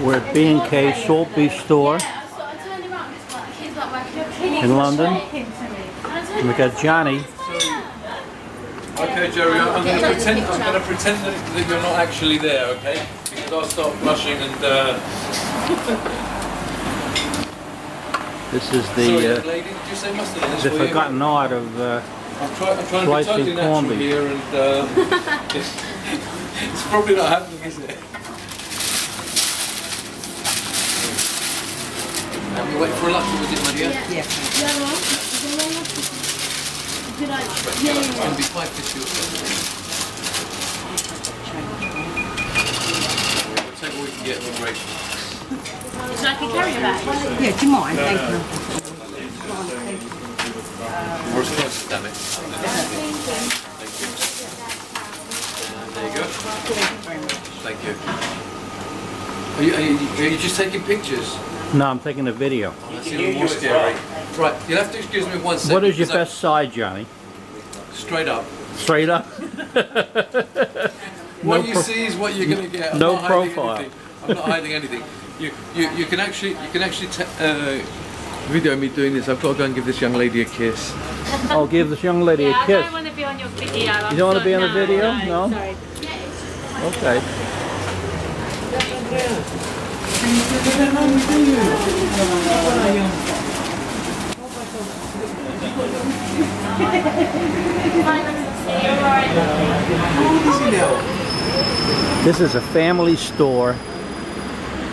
We're at B&K Salt Beef Store in London. And we got Johnny. Okay, Jerry, I'm going to pretend. I'm going to pretend that, that you're not actually there, okay? Because I'll start blushing and. Uh, This is the young uh, lady, did you say mustard this the for you? forgotten art of uh, I'm, try, I'm trying to be slicing totally natural corned beef. here, and um, it's, it's probably not happening, is it? You wait for a lucky, was it, Maria? Yeah. It's going to be five fifty or so. We'll take what we can get for break. Would you like a carrier bag? Yeah, do you mind? Thank you. We're supposed to, damn it. Thank you. And there you go. Thank you. Are you, are you, are you just taking pictures? No, I'm taking a video. That's even more scary. Right, you'll have to excuse me one second. What is your because I- best side, Johnny? Straight up. Straight up? What No you see is what you're going to get. I'm no profile. Anything. I'm not hiding anything. You, you, you can actually, you can actually ta- uh, video me doing this. I've got to go and give this young lady a kiss. I'll give this young lady Yeah, a I kiss. don't want to be on your video. I'm You don't wanna be on the video? No. No? Sorry. Okay. This is a family store.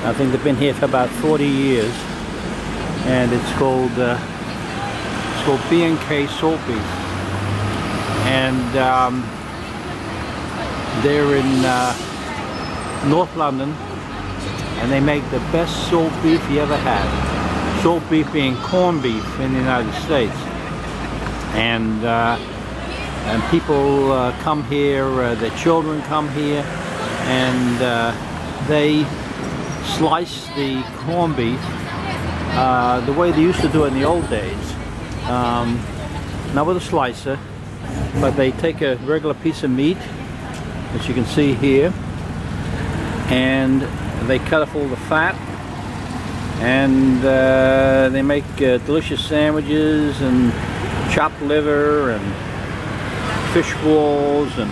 I think they've been here for about 40 years. And it's called uh, it's called B&K Salt Beef. And um, they're in uh, North London and they make the best salt beef you ever had. Salt beef being corned beef in the United States. And uh, and people uh, come here, uh, their children come here, and uh, they slice the corned beef uh, the way they used to do in the old days. Um, not with a slicer, but they take a regular piece of meat, as you can see here, and they cut off all the fat, and uh, they make uh, delicious sandwiches and chopped liver and fish balls and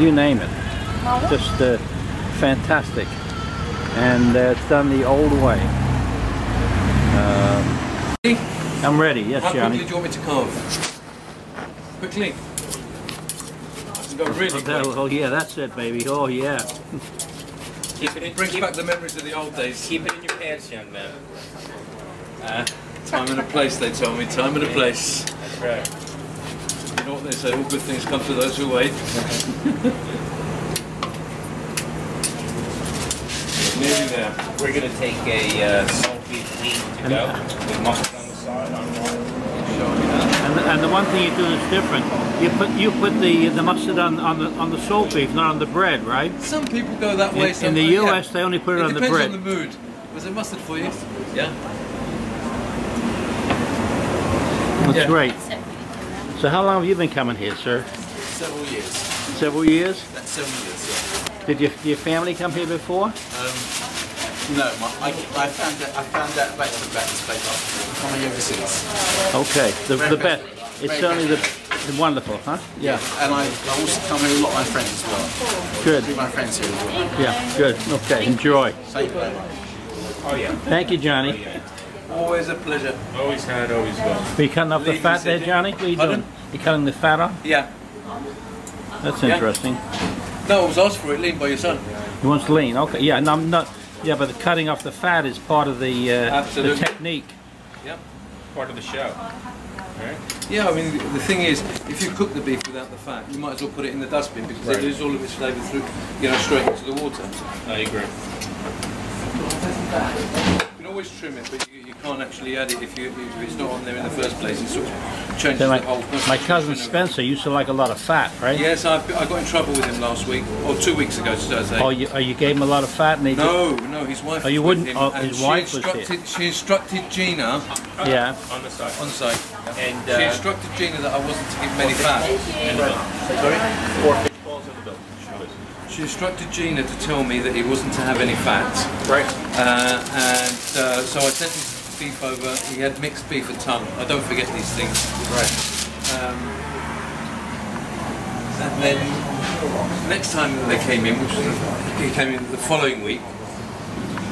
you name it. Just uh, fantastic. And uh, it's done the old way. Um, I'm ready, yes, How Johnny. quickly do you want me to carve? Quickly. I can go really quick. Oh, yeah, that's it, baby. Oh, yeah. Keep it in, Brings keep, back the memories of the old days. keep it in your pants, young man. Uh, Time and a place, they tell me. Time and a place. that's right. You know what they say, all good things come to those who wait. Nearly there. We're gonna take a uh, salt beef lean to go with mustard on the side on And the, and the one thing you do is different. You put you put the the mustard on on the on the salt beef, not on the bread, right? Some people go that way. In, in the yeah. U.S., they only put it, It on the bread. depends on the mood. Was it mustard for you? Yeah. That's yeah. great. So how long have you been coming here, sir? Several years. Several years. That's seven years. yeah. Did your your family come here before? Um, No, my, I, I found out, I found out about, about this place after coming overseas. Okay, the the best. best. It's Very certainly the, the wonderful, huh? Yeah. And I, I also come with a lot of my friends as well. Good. With my friends here as well. Yeah, good. Okay, enjoy. Thank you very much. Oh yeah. Thank you, Johnny. Oh, always a pleasure. Always had, always will. Are you cutting off the fat me there. Johnny? What are you Pardon? doing? You cutting the fat off? Yeah. That's Yeah. interesting. No, I was asked for it, lean by your son. He wants lean. Okay, yeah, no, I'm not. Yeah, but the cutting off the fat is part of the uh, the technique. Yep. Part of the show. Right? Yeah, I mean, the thing is, if you cook the beef without the fat, you might as well put it in the dustbin because Right. it loses all of its flavour through, you know, straight into the water. I agree. You always trim it, but you, you can't actually add it if, you, if it's not on there in the first place. It sort of changes So my, the whole my cousin constitution of it. Spencer used to like a lot of fat, right? Yes, I, I got in trouble with him last week, or two weeks ago, should I say. Oh, you, oh, you gave him a lot of fat, and he No, no, his wife. Oh, you wouldn't- him, oh, his she wife was here. instructed, She instructed Gina Did, yeah. On the side. on site. And She uh, instructed Gina that I wasn't to give him any fat. in the bill. Sorry? Four fish balls in the bill. She instructed Gina to tell me that he wasn't to have any fat. Right. Uh, and uh, so I sent his beef over. He had mixed beef and tongue. I don't forget these things. Right. Um, and then next time they came in, which was the, he came in the following week.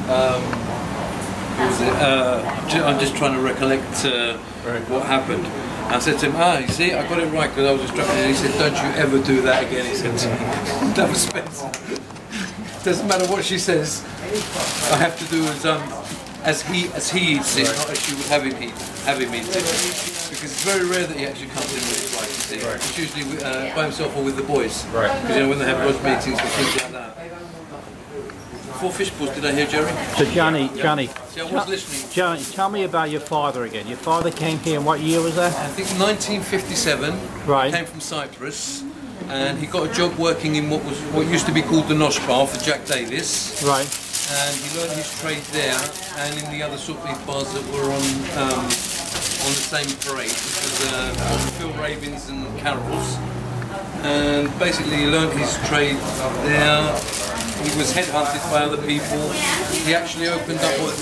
Um, was it? Uh, I'm just trying to recollect uh, what happened. I said to him, "Ah, you see, I got it right because I was instructed." And he said, "Don't you ever do that again." He said, to "That was Spencer." Doesn't matter what she says. I have to do as um, as he as he eats it, not as she would have him eat, have him eat it. Because it's very rare that he actually comes in with his wife. You see, it's usually uh, by himself or with the boys. Right. Because you know when they have lodge meetings and things like that. Four fish balls. Did I hear Jerry? So Johnny, Johnny, See, I was listening. Johnny, tell me about your father again. Your father came here in what year was that? I think 1957. Right. Came from Cyprus, and he got a job working in what was what used to be called the Nosh Bar for Jack Davis. Right. and he learned his trade there and in the other sort of bars that were on um, on the same parade, which was uh, Phil Ravens and Carols. And basically, he learned his trade up there. He was headhunted by other people. He actually opened up what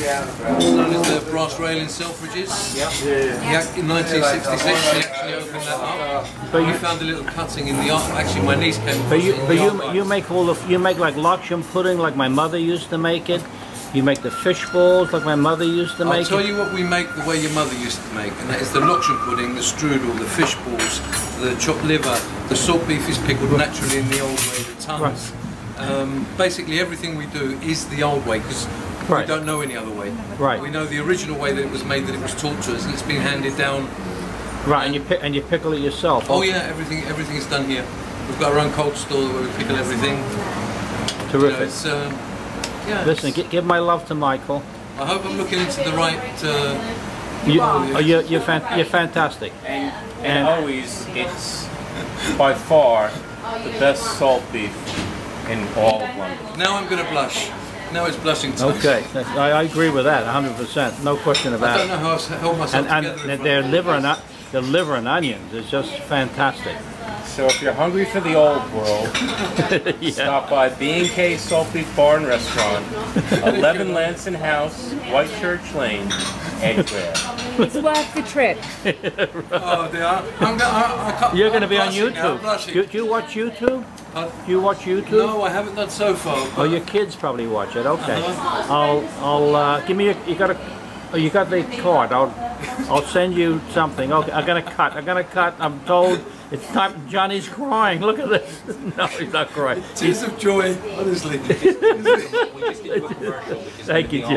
was known as the Brass Rail in Selfridges. He act- in 1966, he actually opened that up. But we you- found a little cutting in the art. Actually, my niece came. But you, but you, you make all the, you make like lokshen pudding like my mother used to make it. You make the fish balls like my mother used to make. I'll tell it. you what we make the way your mother used to make, and that is the lokshen pudding, the strudel, the fish balls, the chopped liver, the salt beef is pickled naturally in the old way, the tongues. Um, basically, everything we do is the old way because Right. we don't know any other way. Right. We know the original way that it was made, that it was taught to us, and it's been handed down. Right, and you pick, and you pickle it yourself. Oh yeah, everything everything is done here. We've got our own cold store where we pickle everything. You know, terrific. it's, um, yeah, Listen, it's- gi- give my love to Michael. I hope I'm looking into the right. Uh, You, oh, you're, you're, fan, you're fantastic. And, and And- always, it's by far the best salt beef in all of London. now I'm going to blush. Now it's blushing time. Okay, I, I agree with that, 100%. No question about it. I don't know how I held myself And, together. and their liver and o- the liver and onions is just fantastic. So if you're hungry for the old world, yeah. stop by B&K Salt Beef Bar and Restaurant, 11 Lanson House, White Church Lane, Edgware. It's worth the trip. Oh, they are. I'm go- I, I can't, You're going to be on YouTube. blushing. Do, do you watch YouTube? Uh, Do you watch YouTube? no, I haven't done so far. Oh, your kids probably watch it. Okay. Uh-huh. I'll, I'll uh, give me. A, you got a. Oh, you got the card. I'll, I'll send you something. Okay, I'm gonna cut. I'm gonna cut. I'm told it's time. Johnny's crying. Look at this. No, he's not crying. Tears of joy, honestly. Thank you, Johnny.